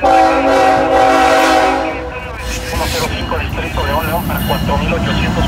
105 Distrito León, León para 4800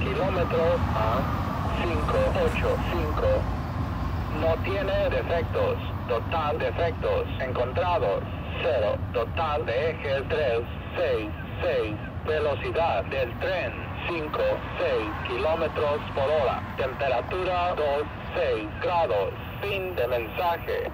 kilómetro a 585. No tiene defectos. Total defectos encontrados. 0. Total de eje 3, 6, 6. Velocidad del tren 5, 6 kilómetros por hora. Temperatura 2, 6 grados. Fin de mensaje.